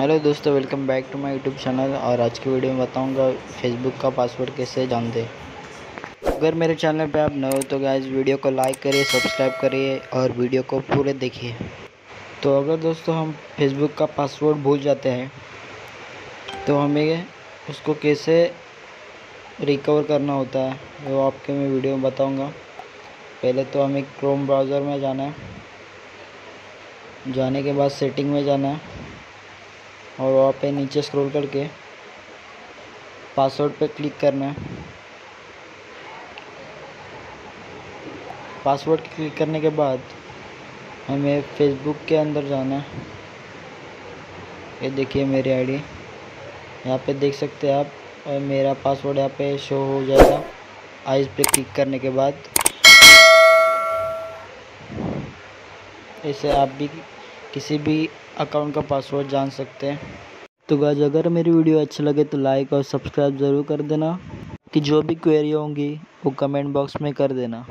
Hello दोस्तों, welcome back to my YouTube channel. और आज की वीडियो में बताऊँगा फेसबुक का पासवर्ड कैसे जानते अगर मेरे चैनल पे आप नए हो तो गाइज़ वीडियो को लाइक करिए सब्सक्राइब करिए और वीडियो को पूरे देखिए। तो अगर दोस्तों हम फेसबुक का पासवर्ड भूल जाते हैं तो हमें उसको कैसे रिकवर करना होता है, वो आपके मैं वीडियो में बताऊँगा। पहले तो हमें क्रोम ब्राउज़र में जाना है। जाने के बाद सेटिंग में जाना है। और वहाँ पे नीचे स्क्रॉल करके पासवर्ड पे क्लिक करना है। पासवर्ड क्लिक करने के बाद हमें फेसबुक के अंदर जाना है। ये देखिए मेरी आईडी यहाँ पे देख सकते हैं आप और मेरा पासवर्ड यहाँ पे शो हो जाएगा। आइज़ पे क्लिक करने के बाद इसे आप भी किसी भी अकाउंट का पासवर्ड जान सकते हैं। तो गाज अगर मेरी वीडियो अच्छी लगे तो लाइक और सब्सक्राइब ज़रूर कर देना। कि जो भी क्वेरी होंगी, वो कमेंट बॉक्स में कर देना।